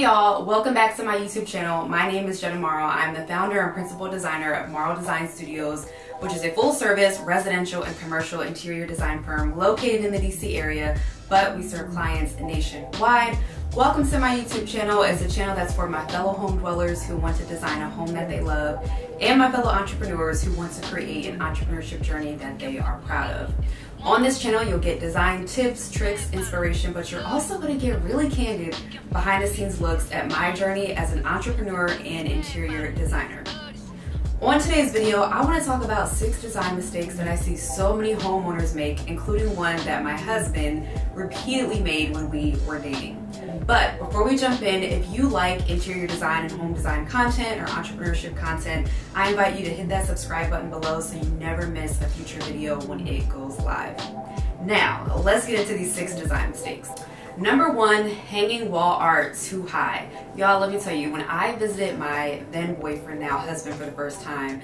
Y'all, welcome back to my YouTube channel. My name is Jenna Morrow. I'm the founder and principal designer of Morrow Design Studios, which is a full service residential and commercial interior design firm located in the DC area, but we serve clients nationwide. Welcome to my YouTube channel. It's a channel that's for my fellow home dwellers who want to design a home that they love and my fellow entrepreneurs who want to create an entrepreneurship journey that they are proud of. On this channel, you'll get design tips, tricks, inspiration, but you're also going to get really candid behind the scenes looks at my journey as an entrepreneur and interior designer. On today's video, I want to talk about six design mistakes that I see so many homeowners make, including one that my husband repeatedly made when we were dating. But before we jump in, if you like interior design and home design content or entrepreneurship content, I invite you to hit that subscribe button below so you never miss a future video when it goes live. Now, let's get into these six design mistakes. Number one, hanging wall art too high. Y'all, let me tell you, when I visited my then boyfriend, now husband for the first time,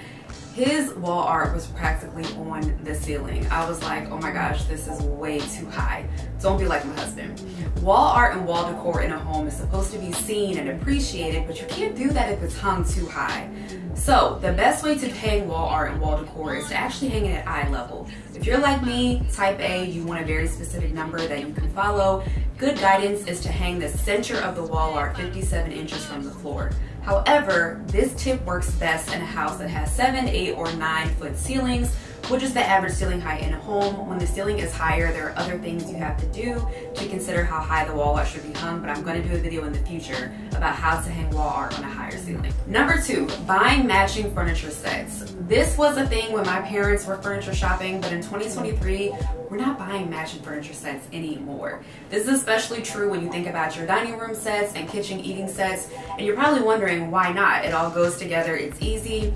his wall art was practically on the ceiling. I was like, oh my gosh, this is way too high. Don't be like my husband. Wall art and wall decor in a home is supposed to be seen and appreciated, but you can't do that if it's hung too high. So the best way to hang wall art and wall decor is to actually hang it at eye level. If you're like me, type A, you want a very specific number that you can follow, good guidance is to hang the center of the wall art 57 inches from the floor. However, this tip works best in a house that has 7, 8, or 9 foot ceilings which is the average ceiling height in a home. When the ceiling is higher, there are other things you have to do to consider how high the wall art should be hung, but I'm going to do a video in the future about how to hang wall art on a higher ceiling. Number two, buying matching furniture sets. This was a thing when my parents were furniture shopping, but in 2023, we're not buying matching furniture sets anymore. This is especially true when you think about your dining room sets and kitchen eating sets, and you're probably wondering why not? It all goes together, it's easy.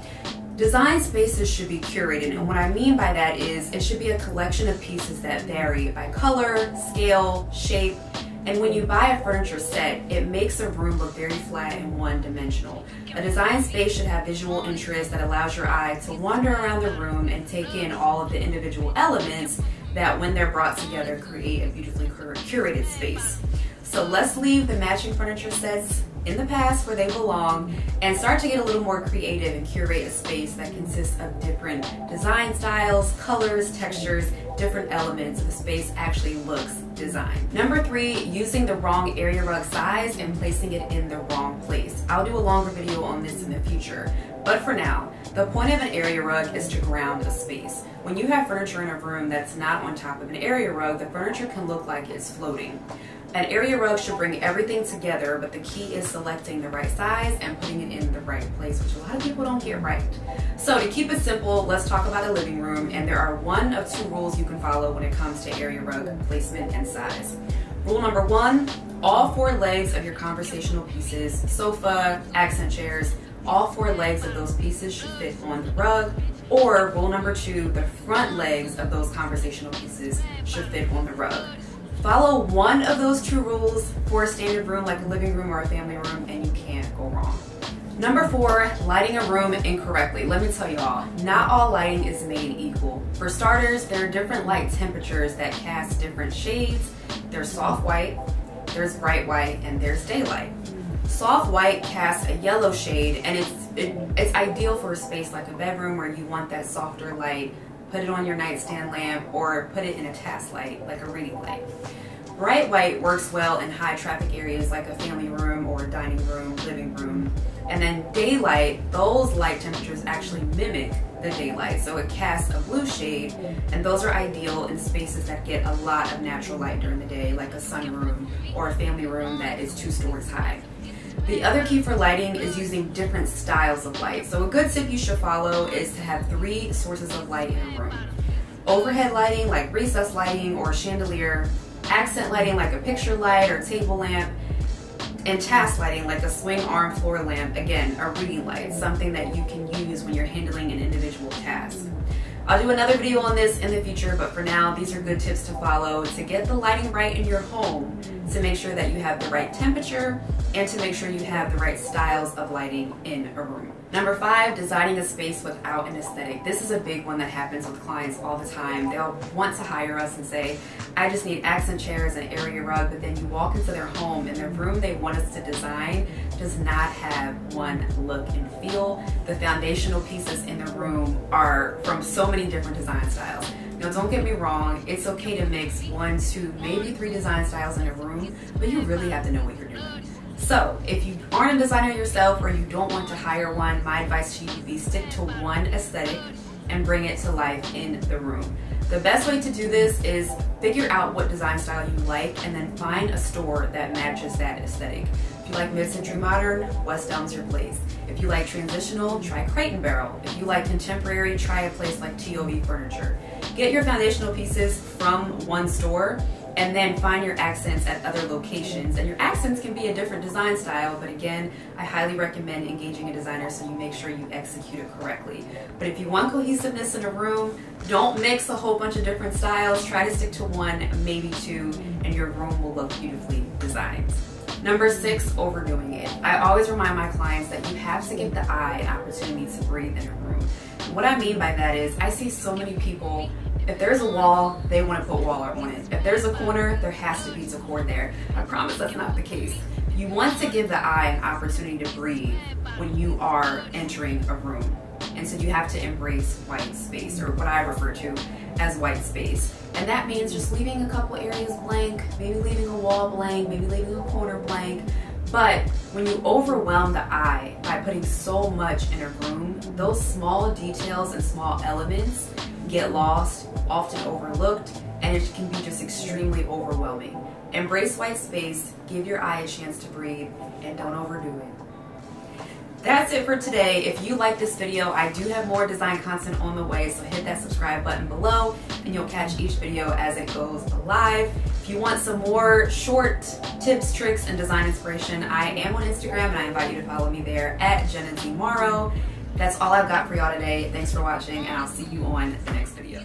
Design spaces should be curated, and what I mean by that is it should be a collection of pieces that vary by color, scale, shape, and when you buy a furniture set, it makes a room look very flat and one-dimensional. A design space should have visual interest that allows your eye to wander around the room and take in all of the individual elements that when they're brought together create a beautifully curated space. So let's leave the matching furniture sets in the past where they belong and start to get a little more creative and curate a space that consists of different design styles, colors, textures, different elements. The space actually looks designed. Number three, using the wrong area rug size and placing it in the wrong place. I'll do a longer video on this in the future, but for now, the point of an area rug is to ground a space. When you have furniture in a room that's not on top of an area rug, the furniture can look like it's floating. An area rug should bring everything together, but the key is selecting the right size and putting it in the right place, which a lot of people don't get right. So to keep it simple, let's talk about a living room, and there are one of two rules you can follow when it comes to area rug placement and size. Rule number one, all four legs of your conversational pieces, sofa, accent chairs, all four legs of those pieces should fit on the rug. Or rule number two, the front legs of those conversational pieces should fit on the rug. Follow one of those two rules for a standard room like a living room or a family room and you can't go wrong. Number four, lighting a room incorrectly. Let me tell y'all, not all lighting is made equal. For starters, there are different light temperatures that cast different shades. There's soft white, there's bright white, and there's daylight. Soft white casts a yellow shade and it's, it, it's ideal for a space like a bedroom where you want that softer light put it on your nightstand lamp, or put it in a task light, like a reading light. Bright white works well in high traffic areas like a family room or dining room, living room. And then daylight, those light temperatures actually mimic the daylight. So it casts a blue shade and those are ideal in spaces that get a lot of natural light during the day, like a sunroom or a family room that is two stories high. The other key for lighting is using different styles of light. So a good tip you should follow is to have three sources of light in a room. Overhead lighting like recess lighting or chandelier, accent lighting like a picture light or table lamp, and task lighting like a swing arm floor lamp, again, a reading light, something that you can use when you're handling an individual task. I'll do another video on this in the future, but for now, these are good tips to follow to get the lighting right in your home to make sure that you have the right temperature and to make sure you have the right styles of lighting in a room. Number five, designing a space without an aesthetic. This is a big one that happens with clients all the time. They'll want to hire us and say, I just need accent chairs and area rug, but then you walk into their home and the room they want us to design does not have one look and feel. The foundational pieces in the room are from so many different design styles. Now don't get me wrong, it's okay to mix one, two, maybe three design styles in a room, but you really have to know what you're doing. So if you aren't a designer yourself or you don't want to hire one, my advice to you would be stick to one aesthetic and bring it to life in the room. The best way to do this is figure out what design style you like and then find a store that matches that aesthetic. You like mid-century modern, West Elm's your place. If you like transitional, try Crate Barrel. If you like contemporary, try a place like TOV Furniture. Get your foundational pieces from one store and then find your accents at other locations. And your accents can be a different design style, but again, I highly recommend engaging a designer so you make sure you execute it correctly. But if you want cohesiveness in a room, don't mix a whole bunch of different styles. Try to stick to one, maybe two, and your room will look beautifully designed. Number six, overdoing it. I always remind my clients that you have to give the eye an opportunity to breathe in a room. What I mean by that is I see so many people if there's a wall, they want to put wall art on it. If there's a corner, there has to be decor there. I promise that's not the case. You want to give the eye an opportunity to breathe when you are entering a room. And so you have to embrace white space, or what I refer to as white space. And that means just leaving a couple areas blank, maybe leaving a wall blank, maybe leaving a corner blank. But when you overwhelm the eye by putting so much in a room, those small details and small elements get lost, often overlooked, and it can be just extremely overwhelming. Embrace white space, give your eye a chance to breathe, and don't overdo it. That's it for today. If you like this video, I do have more design content on the way, so hit that subscribe button below and you'll catch each video as it goes live. You want some more short tips, tricks, and design inspiration, I am on Instagram and I invite you to follow me there at Jenna D. Morrow. That's all I've got for y'all today. Thanks for watching and I'll see you on the next video.